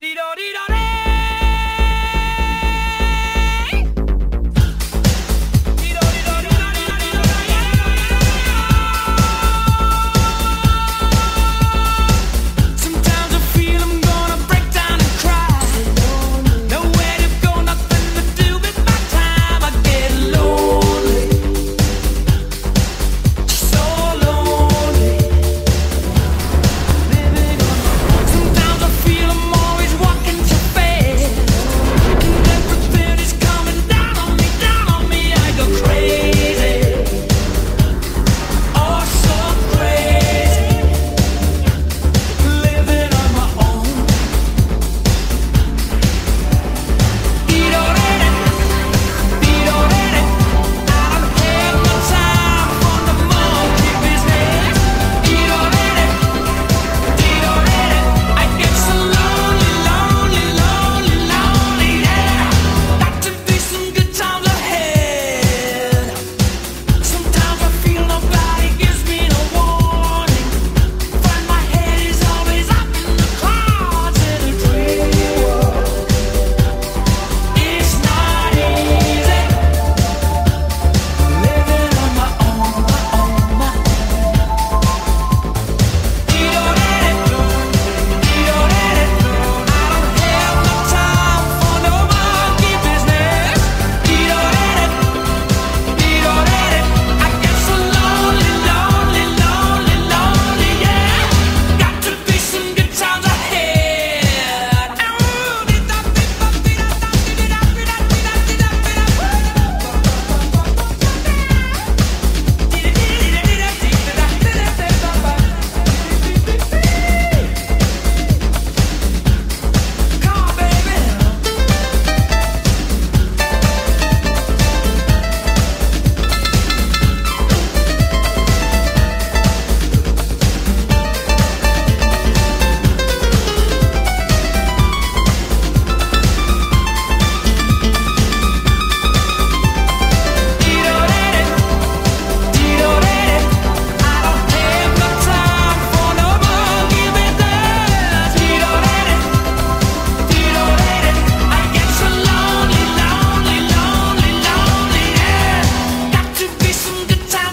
Dee-da-dee-da-da. be some good time.